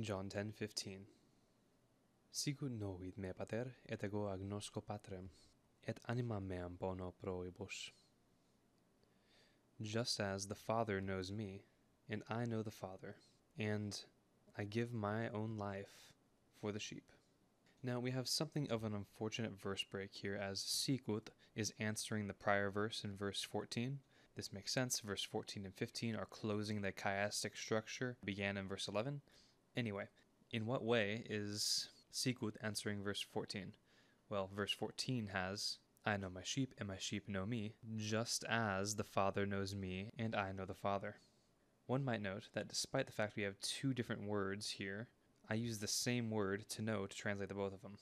John 10:15 Sicut novit me pater et ego agnosco patrem et animam meam pono pro ovibus Just as the Father knows me and I know the Father and I give my own life for the sheep. Now we have something of an unfortunate verse break here as sicut is answering the prior verse in verse 14 this makes sense. Verse 14 and 15 are closing the chiastic structure began in verse 11. Anyway, in what way is Sicut answering verse 14? Well, verse 14 has, I know my sheep, and my sheep know me, just as the Father knows me, and I know the Father. One might note that despite the fact we have two different words here, I use the same word to know to translate the both of them.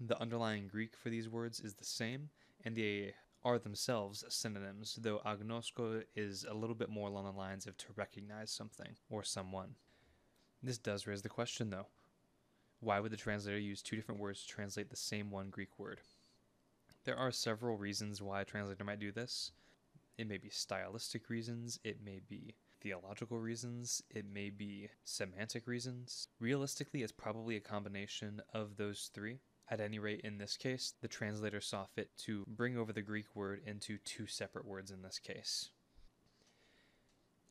The underlying Greek for these words is the same, and they are themselves synonyms, though agnosco is a little bit more along the lines of to recognize something or someone. This does raise the question, though. Why would the translator use two different words to translate the same one Greek word? There are several reasons why a translator might do this. It may be stylistic reasons, it may be theological reasons, it may be semantic reasons. Realistically, it's probably a combination of those three. At any rate, in this case, the translator saw fit to bring over the Greek word into two separate words in this case.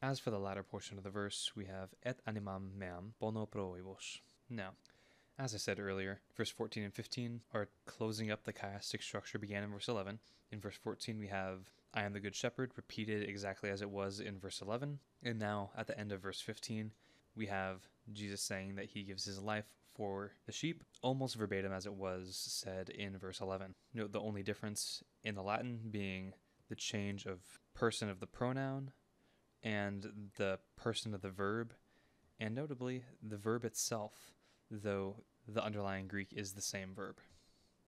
As for the latter portion of the verse, we have et animam meam pono pro ovibus. Now, as I said earlier, verse 14 and 15 are closing up the chiastic structure began in verse 11. In verse 14, we have I am the good shepherd, repeated exactly as it was in verse 11. And now, at the end of verse 15, we have Jesus saying that he gives his life for the sheep, almost verbatim as it was said in verse 11. Note the only difference in the Latin being the change of person of the pronoun and the person of the verb, and notably the verb itself, though the underlying Greek is the same verb.